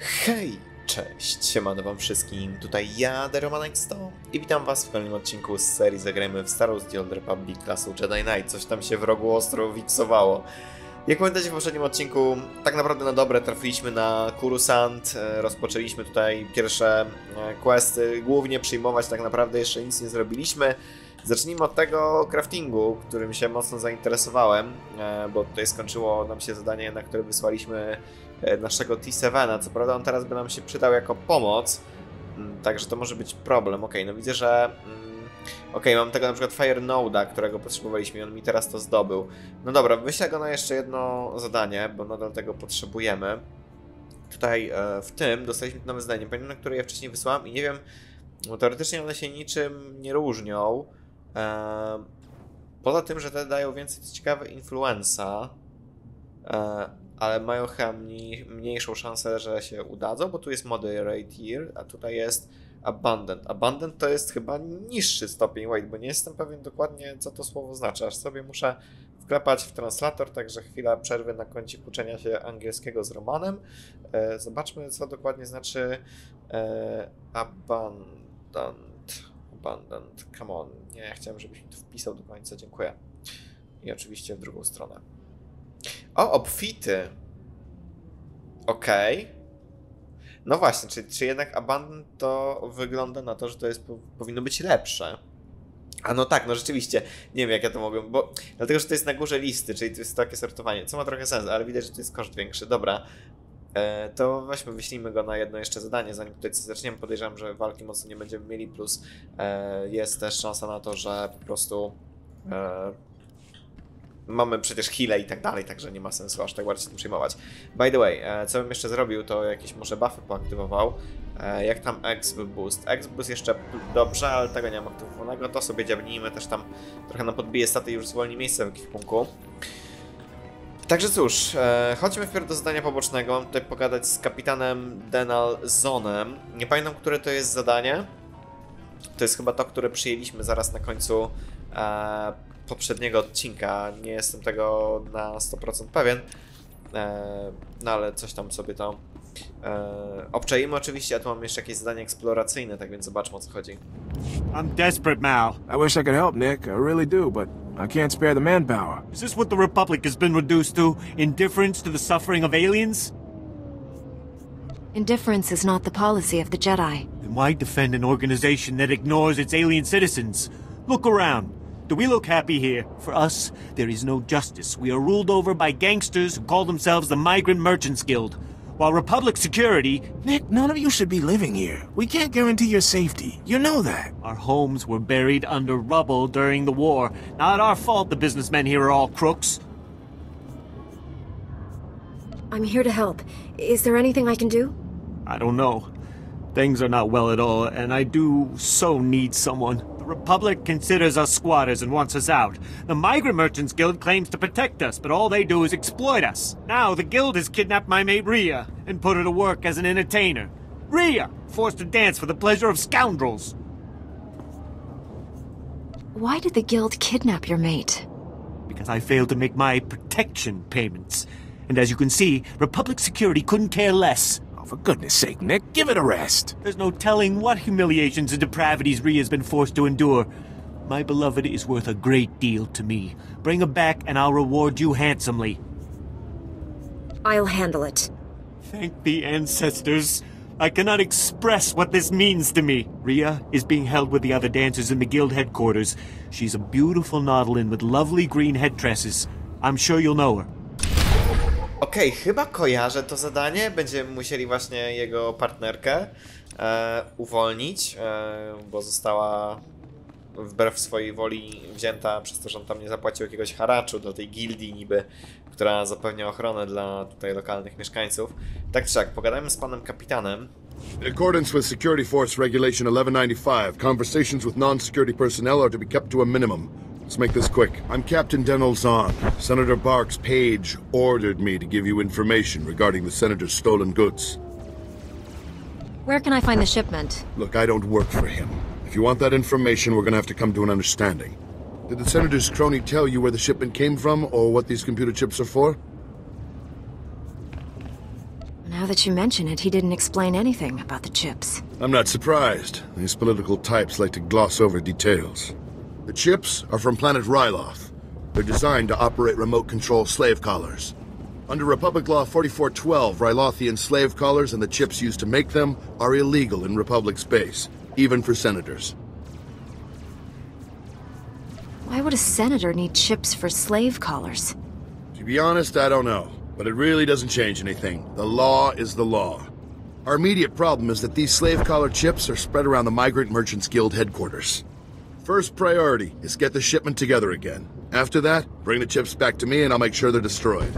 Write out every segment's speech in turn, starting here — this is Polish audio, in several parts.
Hej, cześć, siemano wam wszystkim, tutaj ja, The Roman X100 i witam was w kolejnym odcinku z serii Zagrajmy w Star Wars The Old Republic klasu Jedi Knight. Coś tam się w rogu ostro wiksowało. Jak pamiętacie w poprzednim odcinku, tak naprawdę na dobre trafiliśmy na Coruscant, e, rozpoczęliśmy tutaj pierwsze e, questy, głównie przyjmować tak naprawdę jeszcze nic nie zrobiliśmy. Zacznijmy od tego craftingu, którym się mocno zainteresowałem, e, bo tutaj skończyło nam się zadanie, na które wysłaliśmy naszego T7. Co prawda on teraz by nam się przydał jako pomoc, mm, także to może być problem. Ok, no widzę, że... mm, Ok, mam tego na przykład Fire Node'a, którego potrzebowaliśmy i on mi teraz to zdobył. No dobra, wyślę go na jeszcze jedno zadanie, bo nadal tego potrzebujemy. Tutaj e, w tym dostaliśmy nowe zadanie, pamiętam, które ja wcześniej wysłałem i nie wiem, no teoretycznie one się niczym nie różnią. E, poza tym, że te dają więcej ciekawe influenza, e, ale mają chyba mniej, mniejszą szansę, że się udadzą, bo tu jest moderate here, a tutaj jest abundant. Abundant to jest chyba niższy stopień wait, bo nie jestem pewien dokładnie, co to słowo znaczy, aż sobie muszę wklepać w translator, także chwila przerwy na kącie uczenia się angielskiego z Romanem. E, zobaczmy, co dokładnie znaczy e, abundant. Abundant, come on. Nie, ja chciałem, żebyś mi to wpisał do końca, dziękuję. I oczywiście w drugą stronę. O, obfity. Okej. No właśnie, czy, czy jednak Abandon to wygląda na to, że to jest, po- powinno być lepsze? A no tak, no rzeczywiście. Nie wiem, jak ja to mogłem, bo dlatego, że to jest na górze listy, czyli to jest takie sortowanie, co ma trochę sens, ale widać, że to jest koszt większy. Dobra, e, to weźmy, wyślijmy go na jedno jeszcze zadanie, zanim tutaj coś zaczniemy. Podejrzewam, że walki mocno nie będziemy mieli, plus e, jest też szansa na to, że po prostu e, mamy przecież heale i tak dalej, także nie ma sensu aż tak bardzo się tym przejmować. By the way, e, co bym jeszcze zrobił, to jakieś może buffy poaktywował. E, jak tam X boost? X boost jeszcze dobrze, ale tego nie mam aktywowanego, to sobie dziabnijmy też tam trochę na podbije staty i już zwolni miejsce w ekwipunku. Także cóż, e, chodźmy wpierw do zadania pobocznego. Mam tutaj pogadać z kapitanem Denal Zonem. Nie pamiętam, które to jest zadanie. To jest chyba to, które przyjęliśmy zaraz na końcu e, poprzedniego odcinka. Nie jestem tego na 100% pewien. E, no ale coś tam sobie to e, obczajmy oczywiście, a tu mam jeszcze jakieś zadanie eksploracyjne, tak więc zobaczmy o co chodzi. I'm desperate, Mal. I wish I could help, Nick. I really do, but I can't spare the manpower. Is this what the Republic has been reduced to? Indifference to the suffering of aliens? Indifference is not the policy of the Jedi. Then why defend an organization that ignores its alien citizens? Look around. Do we look happy here? For us, there is no justice. We are ruled over by gangsters who call themselves the Migrant Merchants Guild. While Republic security, Nick, none of you should be living here. We can't guarantee your safety. You know that. our homes were buried under rubble during the war. Not our fault the businessmen here are all crooks. I'm here to help. Is there anything I can do? I don't know. Things are not well at all, and I do so need someone. Republic considers us squatters and wants us out. The Migrant Merchants Guild claims to protect us, but all they do is exploit us. Now the guild has kidnapped my mate Rhea and put her to work as an entertainer. Rhea, forced to dance for the pleasure of scoundrels. Why did the guild kidnap your mate? Because I failed to make my protection payments. And as you can see, Republic security couldn't care less. For goodness sake, Nick, give it a rest. There's no telling what humiliations and depravities Rhea's been forced to endure. My beloved is worth a great deal to me. Bring her back and I'll reward you handsomely. I'll handle it. Thank the ancestors. I cannot express what this means to me. Rhea is being held with the other dancers in the guild headquarters. She's a beautiful Nautilin with lovely green head tresses. I'm sure you'll know her. Okej, chyba kojarzę to zadanie. Będziemy musieli właśnie jego partnerkę e, uwolnić, e, bo została wbrew swojej woli wzięta przez to, że on tam nie zapłacił jakiegoś haraczu do tej gildii niby, która zapewnia ochronę dla tutaj lokalnych mieszkańców. Tak czy siak, pogadajmy z panem kapitanem. In accordance with Security Force Regulation 1195, conversations with non-security personnel are to be kept to a minimum. Let's make this quick. I'm Captain Denel Zahn. Senator Barks Page ordered me to give you information regarding the Senator's stolen goods. Where can I find the shipment? Look, I don't work for him. If you want that information, we're gonna have to come to an understanding. Did the Senator's crony tell you where the shipment came from or what these computer chips are for? Now that you mention it, he didn't explain anything about the chips. I'm not surprised. These political types like to gloss over details. The chips are from planet Ryloth. They're designed to operate remote control slave collars. Under Republic Law 4412, Rylothian slave collars and the chips used to make them are illegal in Republic space, even for senators. Why would a senator need chips for slave collars? To be honest, I don't know. But it really doesn't change anything. The law is the law. Our immediate problem is that these slave collar chips are spread around the Migrant Merchants Guild headquarters. First priority is get the shipment together again. After that, bring the chips back to me and I'll make sure they're destroyed.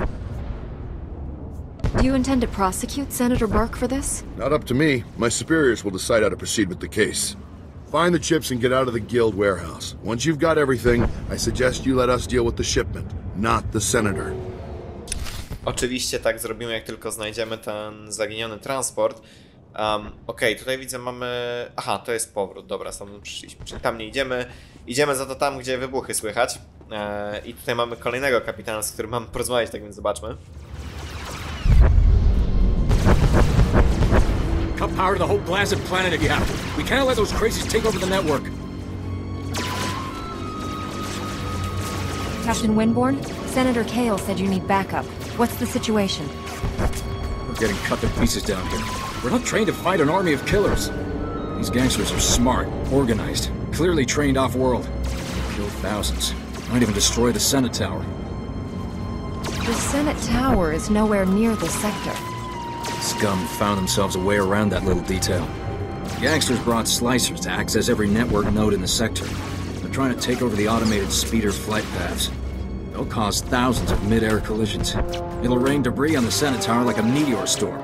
Do you intend to prosecute Senator Burke for this? Not up to me. My superiors will decide how to proceed with the case. Find the chips and get out of the guild warehouse. Once you've got everything, I suggest you let us deal with the shipment, not the senator. Oczywiście tak zrobimy, jak tylko znajdziemy ten zaginiony transport. Um, Okej, tutaj widzę mamy... Aha, to jest powrót, dobra, stąd przyszliśmy, czyli tam nie idziemy. Idziemy za to tam, gdzie wybuchy słychać. E, I tutaj mamy kolejnego kapitana, z którym mam porozmawiać, tak więc zobaczmy. Cut power to the whole blasted planet if you have to. We can't let those crazies take over the network. Captain Winborn, Senator Kale said you need backup. What's the situation? We're getting cut to pieces down here. We're not trained to fight an army of killers. These gangsters are smart, organized, clearly trained off-world. Kill thousands. Might even destroy the Senate Tower. The Senate Tower is nowhere near the sector. Scum found themselves a way around that little detail. Gangsters brought slicers to access every network node in the sector. They're trying to take over the automated speeder flight paths. They'll cause thousands of mid-air collisions. It'll rain debris on the Senate Tower like a meteor storm.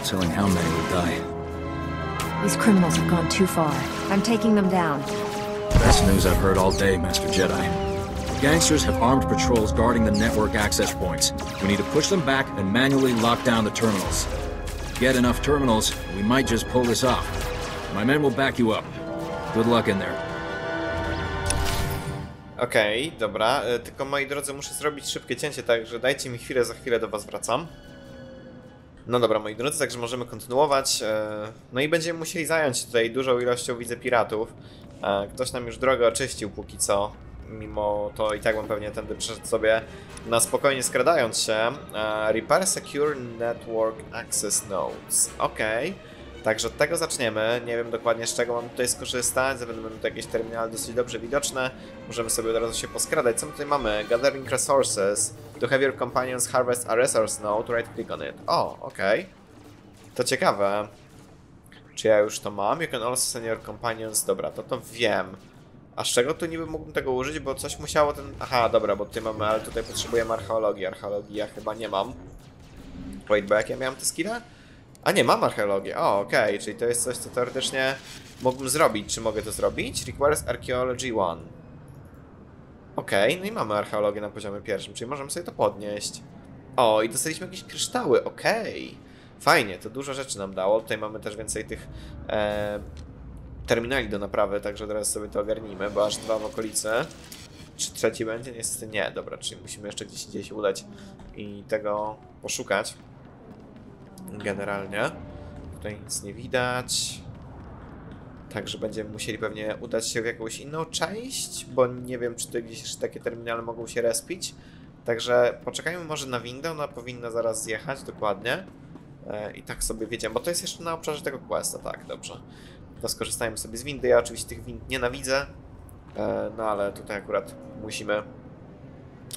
No telling how many will die. These criminals have gone too far. I'm taking them down. Best news I've heard all day, Master Jedi. Gangsters have armed patrols guarding the network access points. We need to push them back and manually lock down the terminals. Get enough terminals, we might just pull this off. My men will back you up. Good luck in there. Okej, dobra, e, tylko moi drodzy, muszę zrobić szybkie cięcie, także dajcie mi chwilę, za chwilę do was wracam. No dobra, moi drodzy, także możemy kontynuować. e, No i będziemy musieli zająć się tutaj dużą ilością, widzę, piratów. E, Ktoś nam już drogę oczyścił póki co. Mimo to i tak bym pewnie tędy przeszedł sobie na spokojnie skradając się. E, Repair Secure Network Access Nodes. Okej. Także od tego zaczniemy. Nie wiem dokładnie z czego mam tutaj skorzystać. Zapewne będą to jakieś terminale dosyć dobrze widoczne. Możemy sobie od razu się poskradać. Co my tutaj mamy? Gathering resources. To have your companions harvest a resource node. Right click on it. O, okej. To ciekawe. Czy ja już to mam? You can also send your companions. Dobra, to to wiem. A z czego tu niby mógłbym tego użyć? Bo coś musiało ten... Aha, dobra, bo tutaj mamy, ale tutaj potrzebujemy archeologii. Archeologii ja chyba nie mam. Wait, bo jak ja miałem te skille? A nie, mam archeologię. O, okej, czyli to jest coś, co teoretycznie mógłbym zrobić. Czy mogę to zrobić? Requires Archaeology 1. Okej, no i mamy archeologię na poziomie pierwszym, czyli możemy sobie to podnieść. O, i dostaliśmy jakieś kryształy, okej. Fajnie, to dużo rzeczy nam dało. Tutaj mamy też więcej tych e, terminali do naprawy, także teraz sobie to ogarnijmy, bo aż dwa w okolicy. Czy trzeci będzie? Niestety nie. Dobra, czyli musimy jeszcze gdzieś indziej się udać i tego poszukać generalnie. Tutaj nic nie widać. Także będziemy musieli pewnie udać się w jakąś inną część, bo nie wiem, czy tutaj gdzieś takie terminale mogą się respić. Także poczekajmy może na windę, ona powinna zaraz zjechać, dokładnie. E, I tak sobie wiedziałem, bo to jest jeszcze na obszarze tego questa, tak, dobrze. To skorzystajmy sobie z windy, ja oczywiście tych wind nienawidzę, e, no ale tutaj akurat musimy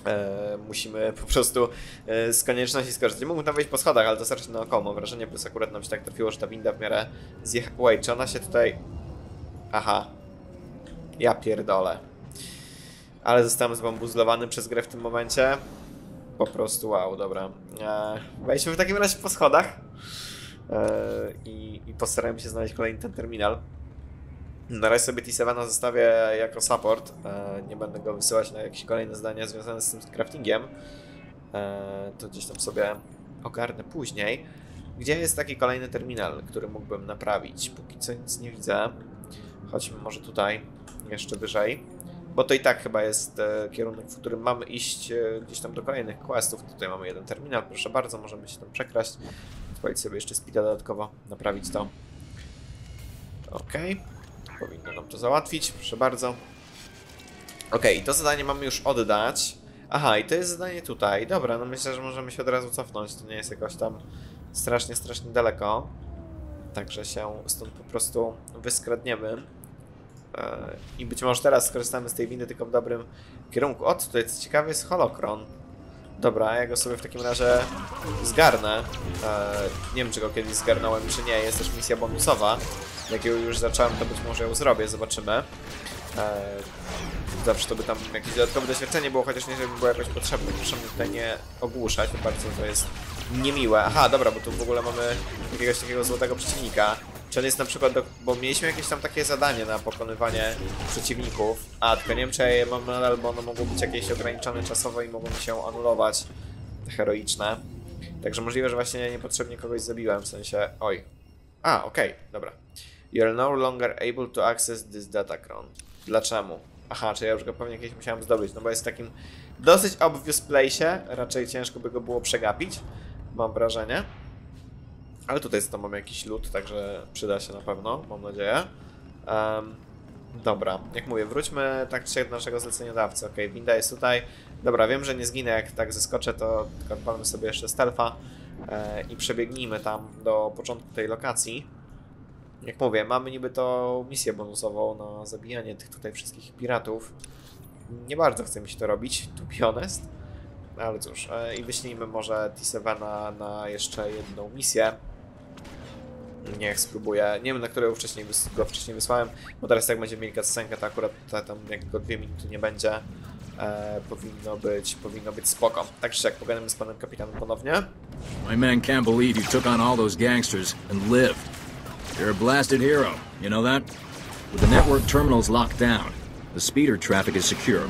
E, musimy po prostu e, z konieczności skorzystać. Mógłbym tam wejść po schodach, ale strasznie naokoło mam wrażenie, plus akurat nam się tak trafiło, że ta winda w miarę zjechała. Czy ona się tutaj... Aha. Ja pierdolę. Ale zostałem zbambuzlowany przez grę w tym momencie. Po prostu wow, dobra. E, wejdźmy w takim razie po schodach. E, i, I postarajmy się znaleźć kolejny ten terminal. Na razie sobie T7 zostawię jako support. E, nie będę go wysyłać na jakieś kolejne zdania związane z tym craftingiem. E, to gdzieś tam sobie ogarnę później. Gdzie jest taki kolejny terminal, który mógłbym naprawić? Póki co nic nie widzę. Chodźmy może tutaj, jeszcze wyżej. Bo to i tak chyba jest e, kierunek, w którym mamy iść gdzieś tam do kolejnych questów. Tutaj mamy jeden terminal, proszę bardzo, możemy się tam przekraść. Spalić sobie jeszcze speeda dodatkowo, naprawić to. Okej. Powinno nam to załatwić, proszę bardzo. Okej, to zadanie mamy już oddać. Aha, i to jest zadanie tutaj. Dobra, no myślę, że możemy się od razu cofnąć. To nie jest jakoś tam strasznie, strasznie daleko. Także się stąd po prostu wyskradniemy. E, I być może teraz skorzystamy z tej windy tylko w dobrym kierunku. O, tutaj co ciekawe jest holokron. Dobra, ja go sobie w takim razie zgarnę. E, nie wiem, czy go kiedyś zgarnąłem, czy nie. Jest też misja bonusowa. Jak już zacząłem, to być może ją zrobię, zobaczymy. E, zawsze to by tam jakieś dodatkowe doświadczenie było, chociaż nie, żeby było jakoś potrzebne. Proszę mnie tutaj nie ogłuszać, to bardzo to jest niemiłe. Aha, dobra, bo tu w ogóle mamy jakiegoś takiego złotego przeciwnika. Czy on jest na przykład, do, bo mieliśmy jakieś tam takie zadanie na pokonywanie przeciwników, a tylko nie wiem czy ja je mam nadal, bo one mogą być jakieś ograniczone czasowo i mogą mi się anulować, te heroiczne. Także możliwe, że właśnie niepotrzebnie kogoś zabiłem, w sensie, oj. A, okej, dobra. You're no longer able to access this datacron. Dlaczego? Aha, czy ja już go pewnie kiedyś musiałem zdobyć, no bo jest w takim dosyć obvious place, raczej ciężko by go było przegapić, mam wrażenie. Ale tutaj to mamy jakiś lód, także przyda się na pewno, mam nadzieję. Em, dobra, jak mówię, wróćmy tak czy do naszego zleceniodawcy. Okej, winda jest tutaj. Dobra, wiem, że nie zginę, jak tak zeskoczę, to tylko odpalmy sobie jeszcze stealtha e, i przebiegnijmy tam do początku tej lokacji. Jak mówię, mamy niby to misję bonusową na zabijanie tych tutaj wszystkich piratów. Nie bardzo chce mi się to robić, to be honest. Ale cóż, e, i wyślijmy może T7 na jeszcze jedną misję. Niech spróbuję. Nie wiem, na którego wcześniej go wcześniej wysłałem, bo teraz jak będziemy mieli cutscenkę, to akurat ta, tam jak go dwie minuty nie będzie, e, powinno być powinno być spoko. Tak czy siak, pogadamy z panem kapitanem ponownie. My men can't believe you took on all those gangsters and lived. You're a blasted hero, you know that? With the network terminals locked down, the speeder traffic is secure.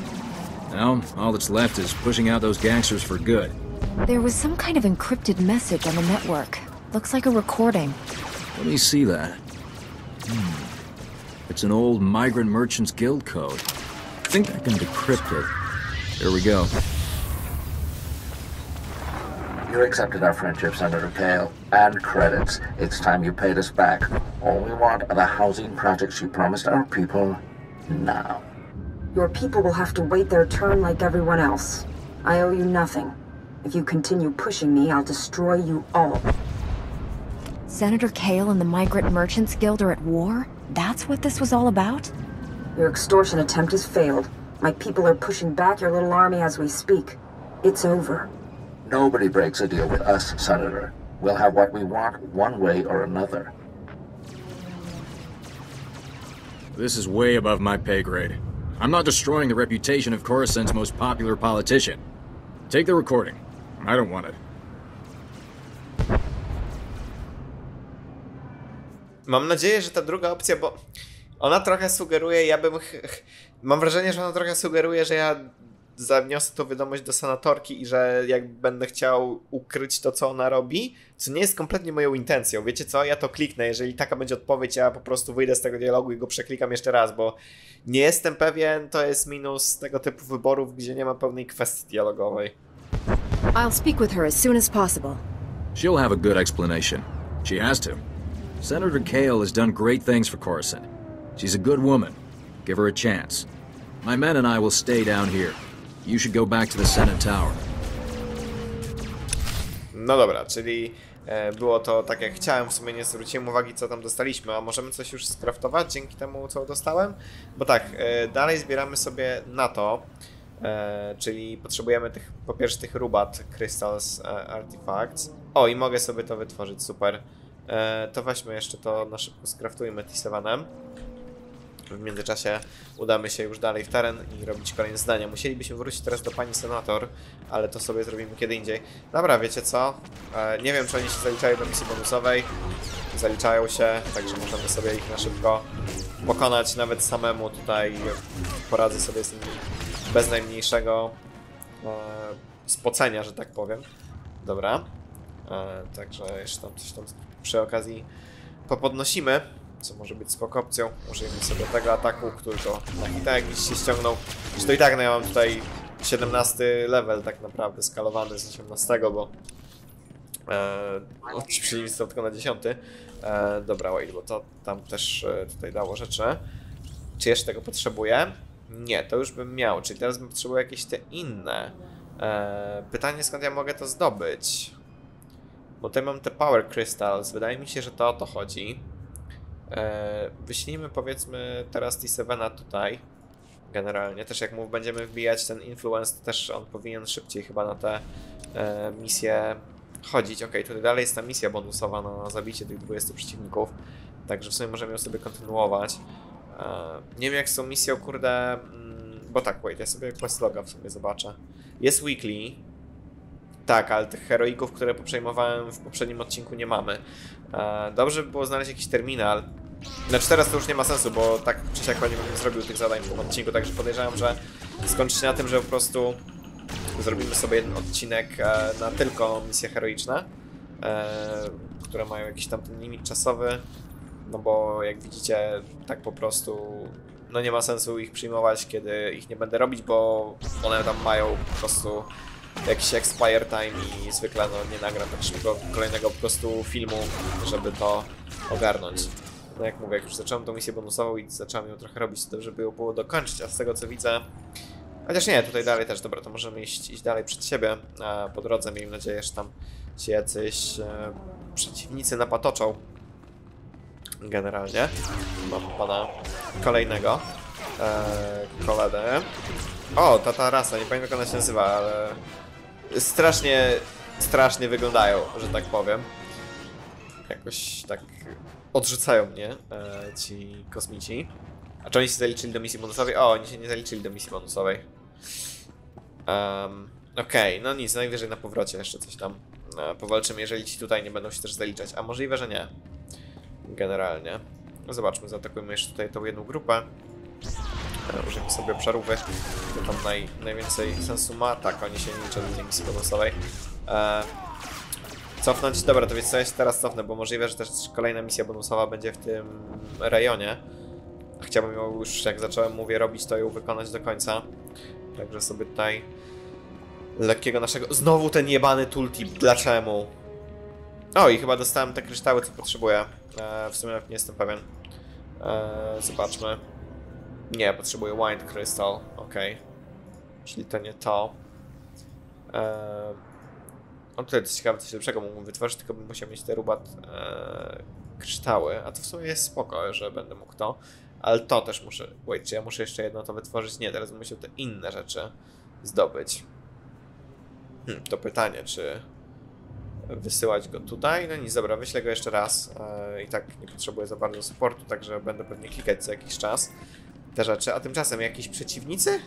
Now, all that's left is pushing out those gangsters for good. There was some kind of encrypted message on the network. Looks like a recording. Let me see that. Hmm. It's an old Migrant Merchants Guild code. I think I can decrypt it. Here we go. You accepted our friendship, Senator Kale, and credits. It's time you paid us back. All we want are the housing projects you promised our people now. Your people will have to wait their turn like everyone else. I owe you nothing. If you continue pushing me, I'll destroy you all. Senator Kale and the Migrant Merchants Guild are at war? That's what this was all about? Your extortion attempt has failed. My people are pushing back your little army as we speak. It's over. Nobody breaks a deal with us, Senator. We'll have what we want one way or another. This is way above my pay grade. I'm not destroying the reputation of Coruscant's most popular politician. Take the recording. I don't want it. Mam nadzieję, że ta druga opcja, bo ona trochę sugeruje, ja bym. Mam wrażenie, że ona trochę sugeruje, że ja zaniosę tą wiadomość do senatorki i że jak będę chciał ukryć to, co ona robi, co nie jest kompletnie moją intencją. Wiecie co? Ja to kliknę. Jeżeli taka będzie odpowiedź, ja po prostu wyjdę z tego dialogu i go przeklikam jeszcze raz, bo nie jestem pewien, to jest minus tego typu wyborów, gdzie nie ma pełnej kwestii dialogowej. I'll speak with her as soon as possible. She'll have a good explanation. She has to. Senator Kale has done great things for Coruscant. She's a good woman. Give her a chance. My men and I will stay down here. You should go back to the Senate Tower. No dobra, czyli e, było to tak jak chciałem, w sumie nie zwróciłem uwagi co tam dostaliśmy, a możemy coś już skraftować dzięki temu co dostałem? Bo tak, e, dalej zbieramy sobie na to, e, czyli potrzebujemy tych, po pierwsze tych rubat Crystals Artifacts. O i mogę sobie to wytworzyć, super. To weźmy jeszcze to na szybko skraftujmy T7. W międzyczasie udamy się już dalej w teren i robić kolejne zdania. Musielibyśmy wrócić teraz do pani senator, ale to sobie zrobimy kiedy indziej. Dobra, wiecie co? E, nie wiem, czy oni się zaliczają do misji bonusowej. Zaliczają się, także możemy sobie ich na szybko pokonać nawet samemu. Tutaj poradzę sobie z nimi bez najmniejszego e, spocenia, że tak powiem. Dobra. E, także jeszcze tam coś tam przy okazji popodnosimy co może być spoko opcją. Użyjmy sobie tego ataku, który to na hita jak gdzieś się ściągnął. To i tak no ja mam tutaj 17 level tak naprawdę skalowany z 18, bo E, no, są tylko na dziesiąty. E, dobra, wait, bo to tam też e, tutaj dało rzeczy. Czy jeszcze tego potrzebuję? Nie, to już bym miał, czyli teraz bym potrzebował jakieś te inne. E, pytanie skąd ja mogę to zdobyć? Bo tutaj mam te Power Crystals, wydaje mi się, że to o to chodzi. E, wyślijmy powiedzmy teraz T7 tutaj. Generalnie, też jak mu będziemy wbijać ten influence, to też on powinien szybciej chyba na te e, misje chodzić. Ok, tutaj dalej jest ta misja bonusowa na zabicie tych 20 przeciwników. Także w sumie możemy ją sobie kontynuować. E, nie wiem jak z tą misją, kurde... Mm, bo tak, wait, ja sobie questloga w sobie zobaczę. Jest weekly. Tak, ale tych heroików, które poprzejmowałem w poprzednim odcinku nie mamy. E, dobrze by było znaleźć jakiś terminal. Znaczy teraz to już nie ma sensu, bo tak czy siak nie bym zrobił tych zadań w tym odcinku, także podejrzewam, że skończy się na tym, że po prostu zrobimy sobie jeden odcinek e, na tylko misje heroiczne, e, które mają jakiś tam ten limit czasowy, no bo jak widzicie, tak po prostu no nie ma sensu ich przyjmować, kiedy ich nie będę robić, bo one tam mają po prostu jakiś expire time i zwykle no, nie nagram tak szybko kolejnego po prostu filmu, żeby to ogarnąć. No jak mówię, jak już zacząłem tą misję bonusową i zacząłem ją trochę robić, to dobrze by ją było dokończyć, a z tego co widzę... Chociaż nie, tutaj dalej też, dobra, to możemy iść, iść dalej przed siebie, a po drodze miejmy nadzieję, że tam się jacyś e, przeciwnicy napatoczą. Generalnie. Mam pana kolejnego e, kolegę. O, ta ta rasa, nie pamiętam jak ona się nazywa, ale strasznie, strasznie wyglądają, że tak powiem. Jakoś tak odrzucają mnie e, ci kosmici. A czy oni się zaliczyli do misji bonusowej? O, oni się nie zaliczyli do misji bonusowej. Um, Okej, okay, no nic, najwyżej na powrocie jeszcze coś tam e, powalczymy, jeżeli ci tutaj nie będą się też zaliczać. A możliwe, że nie. Generalnie. No zobaczmy, zaatakujmy jeszcze tutaj tą jedną grupę. Użyjmy sobie obszarówek, to tam naj, najwięcej sensu ma. Tak, oni się liczą do misji bonusowej. E, cofnąć, dobra, to więc co się teraz cofnę, bo możliwe, że też kolejna misja bonusowa będzie w tym rejonie. Chciałbym ją już, jak zacząłem, mówię, robić, to ją wykonać do końca. Także sobie tutaj lekkiego naszego... Znowu ten jebany tooltip, dlaczego? O, i chyba dostałem te kryształy, co potrzebuję. E, w sumie nie jestem pewien. E, zobaczmy. Nie, potrzebuję Wind Crystal, ok. Czyli to nie to. E, o, tutaj coś ciekawe, coś lepszego mógłbym wytworzyć, tylko bym musiał mieć te rubat e, kryształy. A to w sumie jest spoko, że będę mógł to. Ale to też muszę... Wait, czy ja muszę jeszcze jedno to wytworzyć? Nie, teraz bym musiał te inne rzeczy zdobyć. Hmm, to pytanie, czy wysyłać go tutaj? No nic, dobra, wyślę go jeszcze raz. Yy, I tak nie potrzebuję za bardzo supportu, także będę pewnie klikać co jakiś czas te rzeczy. A tymczasem jakiś przeciwnicy?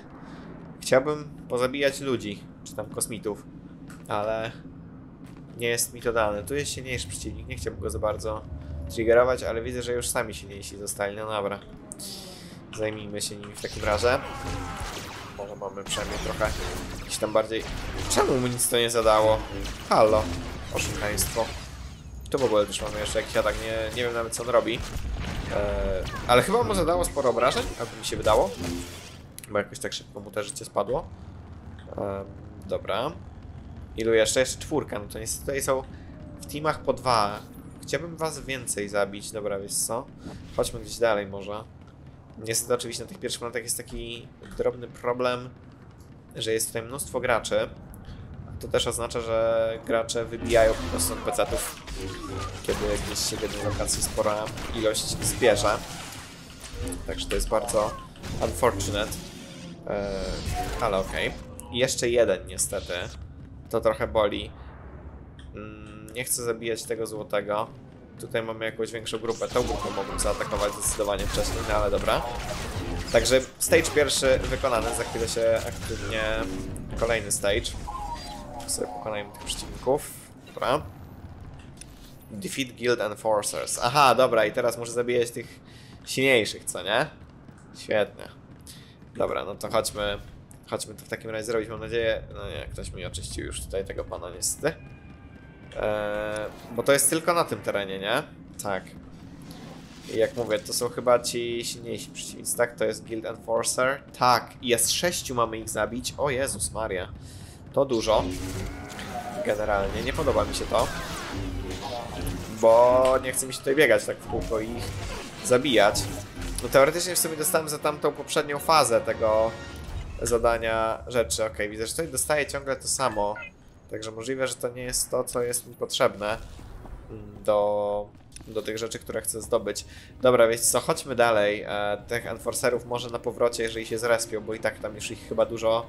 Chciałbym pozabijać ludzi, czy tam kosmitów, ale nie jest mi to dane. Tu jest silniejszy przeciwnik, nie chciałbym go za bardzo triggerować, ale widzę, że już sami silniejsi zostali. No dobra. Zajmijmy się nimi w takim razie. Może mamy przynajmniej trochę jakiś tam bardziej... Czemu mu nic to nie zadało? Halo. Oszukaństwo. Tu w ogóle też mamy jeszcze jakiś atak, nie, nie wiem nawet co on robi. Eee, ale chyba mu zadało sporo obrażeń, aby mi się wydało. Bo jakoś tak szybko mu te życie spadło. Dobra. Ilu jeszcze? Jeszcze czwórka, no to niestety tutaj są w teamach po dwa. Chciałbym was więcej zabić, dobra, wiesz co? Chodźmy gdzieś dalej może. Niestety oczywiście na tych pierwszych planetach jest taki drobny problem, że jest tutaj mnóstwo graczy. To też oznacza, że gracze wybijają po prostu od pecetów, kiedy gdzieś się w jednej lokacji spora ilość zbierze. Także to jest bardzo unfortunate. Eee, ale okej. Okay. I jeszcze jeden niestety. To trochę boli. Mm, nie chcę zabijać tego złotego. Tutaj mamy jakąś większą grupę. Tą grupę mogłem zaatakować zdecydowanie wcześniej, no ale dobra. Także stage pierwszy wykonany. Za chwilę się aktywnie kolejny stage. Sobie pokonajmy tych przeciwników. Dobra. Defeat Guild Enforcers. Aha, dobra, i teraz muszę zabijać tych silniejszych, co nie? Świetnie. Dobra, no to chodźmy. Chodźmy to w takim razie zrobić, mam nadzieję. No nie, ktoś mi oczyścił już tutaj tego pana niestety. Eee, bo to jest tylko na tym terenie, nie? Tak. I jak mówię, to są chyba ci silniejsi przeciwnicy, tak? To jest Guild Enforcer. Tak, jest sześciu, mamy ich zabić. O Jezus Maria. To dużo. Generalnie, nie podoba mi się to. Bo nie chce mi się tutaj biegać tak w kółko i ich zabijać. No teoretycznie w sobie dostałem za tamtą poprzednią fazę tego zadania rzeczy. Ok, widzę, że tutaj dostaję ciągle to samo. Także możliwe, że to nie jest to, co jest mi potrzebne do, do tych rzeczy, które chcę zdobyć. Dobra, więc co, chodźmy dalej. E, tych enforcerów może na powrocie, jeżeli się zrespią, bo i tak tam już ich chyba dużo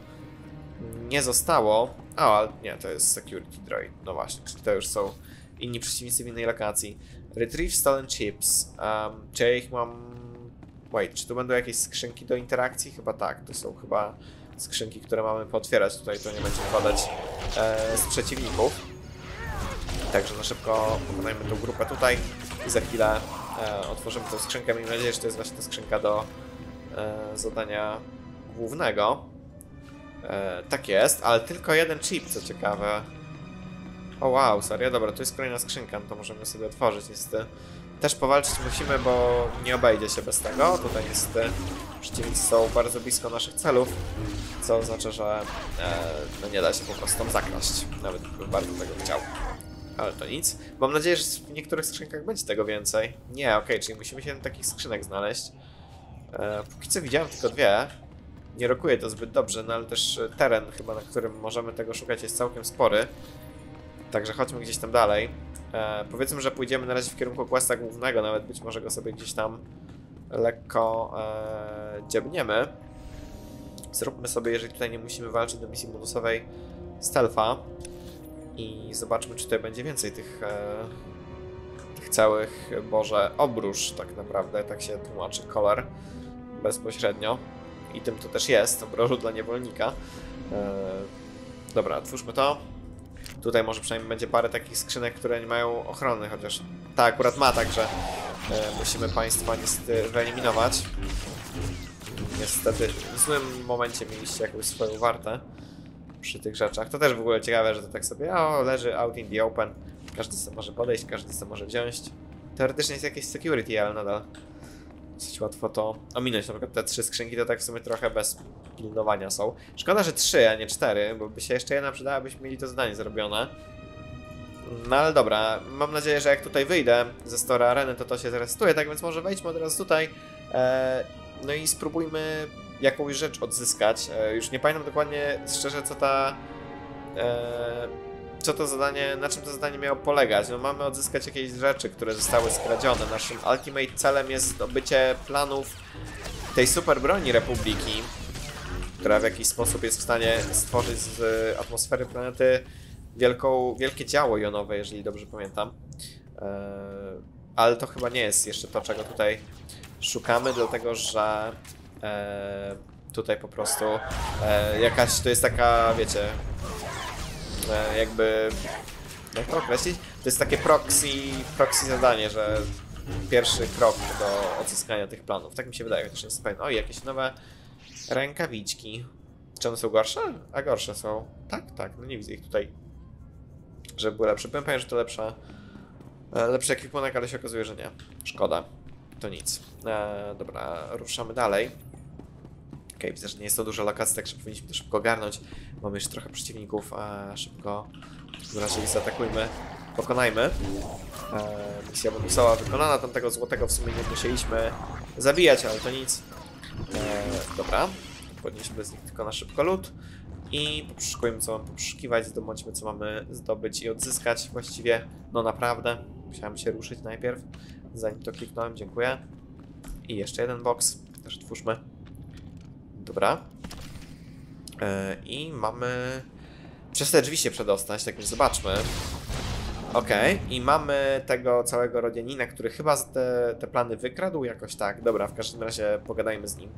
nie zostało. O, ale nie, to jest security droid. No właśnie, czyli to już są inni przeciwnicy w innej lokacji. Retrieve stolen chips. Um, czy ja ich mam... Wait, czy tu będą jakieś skrzynki do interakcji? Chyba tak, to są chyba skrzynki, które mamy pootwierać. Tutaj to nie będzie wkładać e, z przeciwników. Także na szybko pokonajmy tą grupę tutaj i za chwilę e, otworzymy tą skrzynkę. Miejmy nadzieję, że to jest właśnie ta skrzynka do e, zadania głównego. E, tak jest, ale tylko jeden chip, co ciekawe. O wow, serio? Dobra, tu jest kolejna skrzynka, no to możemy sobie otworzyć niestety. Też powalczyć musimy, bo nie obejdzie się bez tego. Tutaj niestety przeciwnicy są bardzo blisko naszych celów, co oznacza, że e, no nie da się po prostu tam zakraść. Nawet bym bardzo tego chciał. Ale to nic. Mam nadzieję, że w niektórych skrzynkach będzie tego więcej. Nie, okej, okay, czyli musimy się takich skrzynek znaleźć. E, póki co widziałem tylko dwie. Nie rokuje to zbyt dobrze, no ale też teren chyba, na którym możemy tego szukać jest całkiem spory. Także chodźmy gdzieś tam dalej. E, powiedzmy, że pójdziemy na razie w kierunku questa głównego, nawet być może go sobie gdzieś tam lekko e. Zróbmy sobie, jeżeli tutaj nie musimy walczyć do misji modusowej stealtha i zobaczmy, czy tutaj będzie więcej tych, e, tych całych, boże, obróż tak naprawdę, tak się tłumaczy kolor bezpośrednio. I tym to też jest, obrożu dla niewolnika. E, dobra, otwórzmy to. Tutaj może przynajmniej będzie parę takich skrzynek, które nie mają ochrony, chociaż ta akurat ma, także e, musimy Państwa niestety wyeliminować. Niestety w złym momencie mieliście jakąś swoją wartę przy tych rzeczach. To też w ogóle ciekawe, że to tak sobie o, leży out in the open. Każdy sobie może podejść, każdy sobie może wziąć. Teoretycznie jest jakieś security, ale nadal dosyć łatwo to ominąć. Na przykład te trzy skrzynki to tak w sumie trochę bez pilnowania są. Szkoda, że trzy, a nie cztery, bo by się jeszcze jedna przydała, byśmy mieli to zadanie zrobione. No ale dobra, mam nadzieję, że jak tutaj wyjdę ze Store Areny, to to się zrestuje, tak więc może wejdźmy od razu tutaj. E, no i spróbujmy jakąś rzecz odzyskać. E, już nie pamiętam dokładnie, szczerze, co ta... E, co to zadanie, na czym to zadanie miało polegać. No mamy odzyskać jakieś rzeczy, które zostały skradzione. Naszym ultimate celem jest zdobycie planów tej super broni Republiki, która w jakiś sposób jest w stanie stworzyć z atmosfery planety wielką, wielkie działo jonowe, jeżeli dobrze pamiętam. Eee, ale to chyba nie jest jeszcze to, czego tutaj szukamy, dlatego że e, tutaj po prostu e, jakaś, to jest taka, wiecie, e, jakby, jak to określić? To jest takie proxy, proxy zadanie, że pierwszy krok do odzyskania tych planów. Tak mi się wydaje, chociaż nie jestem pewien. Oj, jakieś nowe rękawiczki. Czy one są gorsze? A gorsze są. Tak, tak, no nie widzę ich tutaj, żeby były lepsze. Byłem pewien, że to lepsza, e, lepszy ekwipunek, ale się okazuje, że nie. Szkoda. To nic. E, dobra, ruszamy dalej. Ok, widzę, że nie jest to dużo lokacji, także powinniśmy to szybko ogarnąć. Mamy jeszcze trochę przeciwników, a szybko razie ich zaatakujmy. Pokonajmy. E, misja bonusowa wykonana, tamtego złotego w sumie nie musieliśmy zabijać, ale to nic. E, dobra, podnieśmy z nich tylko na szybko lód i poszuszkujmy co mamy poszukiwać, zdobądźmy co mamy zdobyć i odzyskać właściwie, no naprawdę. Musiałem się ruszyć najpierw, zanim to kliknąłem, dziękuję. I jeszcze jeden box, też otwórzmy. Dobra. E, I mamy... Przez te drzwi się przedostać, tak już zobaczmy. Okej, okay. i mamy tego całego Rodianina, który chyba te, te plany wykradł jakoś tak. Dobra, w każdym razie pogadajmy z nim.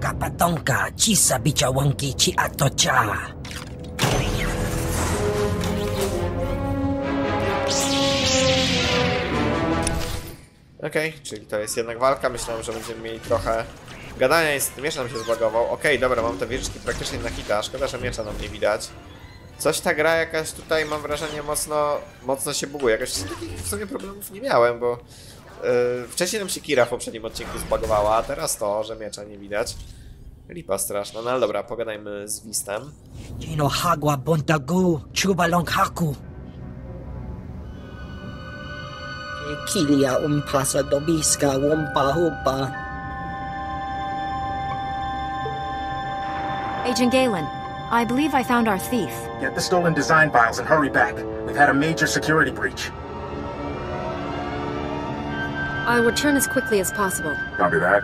Kapatonka, ci sabicia łąki, ci atocia. Okej, okay, czyli to jest jednak walka. Myślałem, że będziemy mieli trochę gadania. Jest, miecz nam się zbagował. Okej, okay, dobra, mam te wieżyczki praktycznie na hita. Szkoda, że miecza nam nie widać. Coś ta gra jakaś tutaj mam wrażenie mocno, mocno się buguje. Jakoś takich w sumie problemów nie miałem, bo yy, wcześniej nam się Kira w poprzednim odcinku zbagowała, a teraz to, że miecza nie widać. Lipa straszna, no ale dobra, pogadajmy z Wistem. Chino hagwa bontagu, chuba long haku. Kilia umpasa dobiska wumpa hupa. Agent Galen, I believe I found our thief. Get the stolen design files and hurry back. We've had a major security breach. I'll return as quickly as possible. Copy that.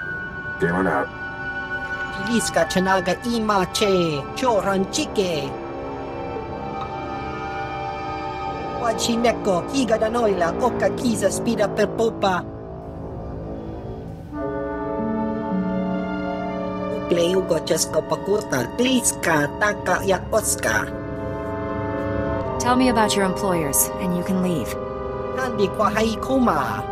Galen out. Kiliska chanaga ima che. Choran chike. Wachineko kiga danoila oka kiza spida per popa. Ukleugo chesko pakurta. Kliska taka yakoska. Tell me about your employers, and you can leave. Nandi kwa haikuma.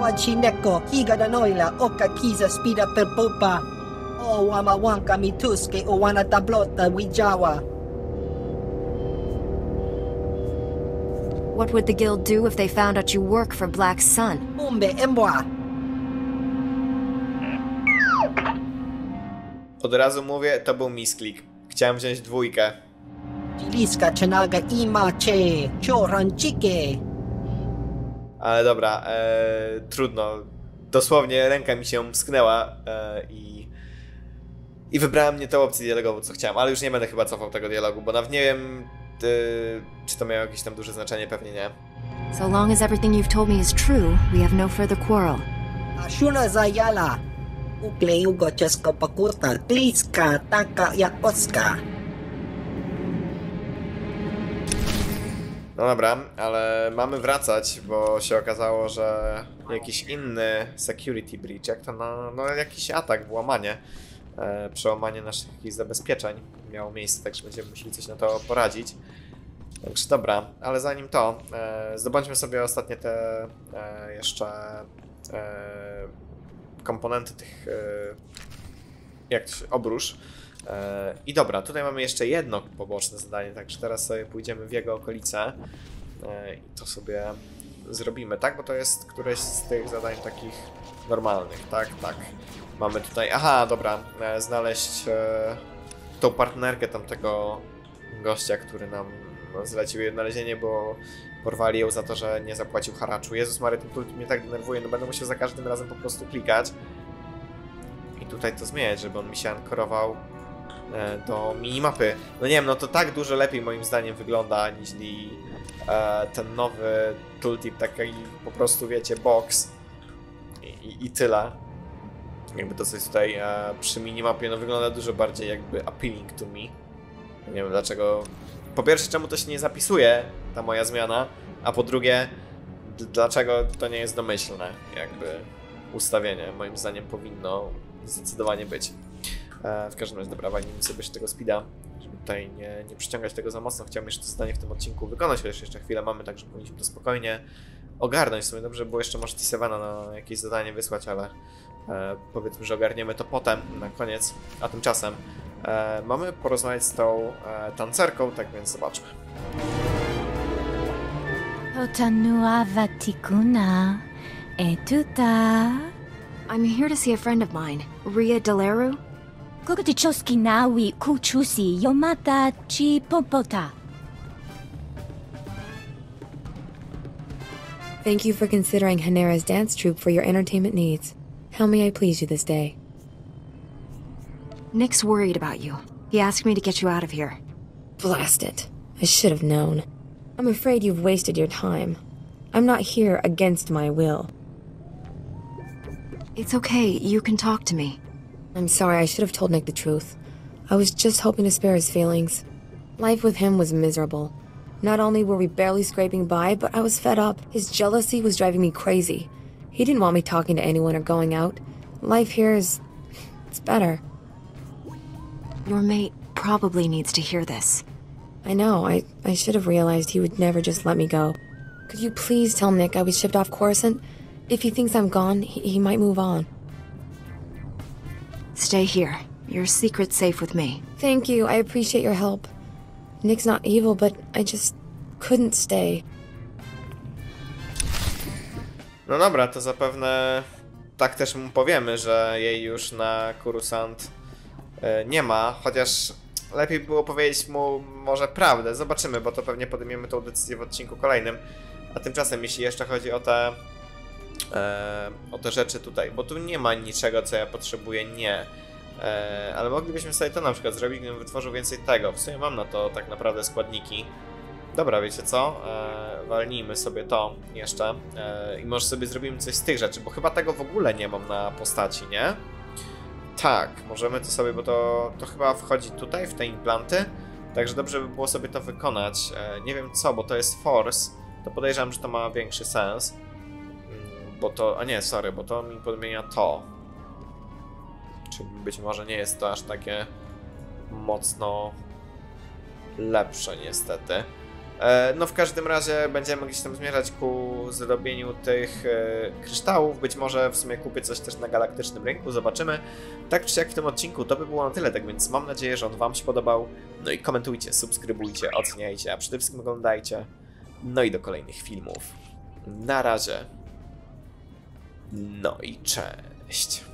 Wachineko kiga danoila oka kiza spida per popa. O wama wanka mituske o wana tablota wijawa. What would the guild do if they found out you work for Black Sun? Umbe embwa. Od razu mówię, to był misklik. Chciałem wziąć dwójkę. Ale dobra, e, trudno. Dosłownie ręka mi się msknęła e, i, i wybrałem nie tę opcję dialogową, co chciałem, ale już nie będę chyba cofał tego dialogu, bo nawet nie wiem, e, czy to miało jakieś tam duże znaczenie, pewnie nie. So long as everything you've told me is true, we have no further quarrel. Ashuna zayala. Ukleugo chesko pakurta. Kliska taka yakoska. No dobra, ale mamy wracać, bo się okazało, że jakiś inny security breach, jak to na, no jakiś atak, włamanie, e, przełamanie naszych jakichś zabezpieczeń miało miejsce, także będziemy musieli coś na to poradzić. Także dobra, ale zanim to, e, zdobądźmy sobie ostatnie te e, jeszcze e, komponenty tych, e, jak to się, obróż. E, I dobra, tutaj mamy jeszcze jedno poboczne zadanie, także teraz sobie pójdziemy w jego okolice e, i to sobie zrobimy, tak? Bo to jest któreś z tych zadań takich normalnych, tak? Tak. Mamy tutaj, aha, dobra, znaleźć tą partnerkę tamtego gościa, który nam zlecił jej bo porwali ją za to, że nie zapłacił haraczu. Jezus Mary, ten kult mnie tak denerwuje, no będę musiał za każdym razem po prostu klikać i tutaj to zmieniać, żeby on mi się ankorował e, do minimapy. No nie wiem, no to tak dużo lepiej moim zdaniem wygląda niż e, ten nowy tooltip, taki po prostu wiecie, box i, i, i tyle. Jakby to coś tutaj e, przy minimapie no wygląda dużo bardziej jakby appealing to me. Nie wiem dlaczego. Po pierwsze, czemu to się nie zapisuje, ta moja zmiana, a po drugie, dlaczego to nie jest domyślne, jakby ustawienie. Moim zdaniem powinno zdecydowanie być. E, w każdym razie, dobra, walnijmy sobie jeszcze tego speeda, żeby tutaj nie, nie przyciągać tego za mocno. Chciałem jeszcze to zadanie w tym odcinku wykonać, chociaż jeszcze chwilę mamy, także powinniśmy to spokojnie ogarnąć. W sumie dobrze by było jeszcze może T7 na jakieś zadanie wysłać, ale e, powiedzmy, że ogarniemy to potem, na koniec. A tymczasem e, mamy porozmawiać z tą e, tancerką, tak więc zobaczmy. Totanua Vaticuna. Etuta. I'm here to see a friend of mine, Ria Delaru. Kukutichoski nawi kuchusi yomata chi popota. Thank you for considering Hanera's dance troupe for your entertainment needs. How may I please you this day? Nick's worried about you. He asked me to get you out of here. Blast it. I should have known. I'm afraid you've wasted your time. I'm not here against my will. It's okay, you can talk to me. I'm sorry, I should have told Nick the truth. I was just hoping to spare his feelings. Life with him was miserable. Not only were we barely scraping by, but I was fed up. His jealousy was driving me crazy. He didn't want me talking to anyone or going out. Life here is. it's better. Your mate probably needs to hear this. I know, I, I should have realized he would never just let me go. Could you please tell Nick I was shipped off Coruscant? If he thinks I'm gone, he, he might move on. Stay here. Your secret's safe with me. Thank you, I appreciate your help. Nick's not evil, but I just couldn't stay. No dobra, to zapewne tak też mu powiemy, że jej już na Kurusant nie ma, chociaż lepiej było powiedzieć mu może prawdę. Zobaczymy, bo to pewnie podejmiemy tą decyzję w odcinku kolejnym. A tymczasem, jeśli jeszcze chodzi o te e, o te rzeczy tutaj, bo tu nie ma niczego, co ja potrzebuję, nie. E, ale moglibyśmy sobie to na przykład zrobić, gdybym wytworzył więcej tego. W sumie mam na to tak naprawdę składniki. Dobra, wiecie co? E, walnijmy sobie to jeszcze e, i może sobie zrobimy coś z tych rzeczy, bo chyba tego w ogóle nie mam na postaci, nie? Tak, możemy to sobie, bo to, to chyba wchodzi tutaj, w te implanty, także dobrze by było sobie to wykonać. E, nie wiem co, bo to jest force, to podejrzewam, że to ma większy sens. Mm, Bo to, a nie, sorry, bo to mi podmienia to. Czyli być może nie jest to aż takie mocno lepsze niestety. E, No w każdym razie będziemy gdzieś tam zmierzać ku zrobieniu tych e, kryształów. Być może w sumie kupię coś też na galaktycznym rynku, zobaczymy. Tak czy siak w tym odcinku to by było na tyle, tak więc mam nadzieję, że on wam się podobał. No i komentujcie, subskrybujcie, oceniajcie, a przede wszystkim oglądajcie. No i do kolejnych filmów. Na razie. No i cześć.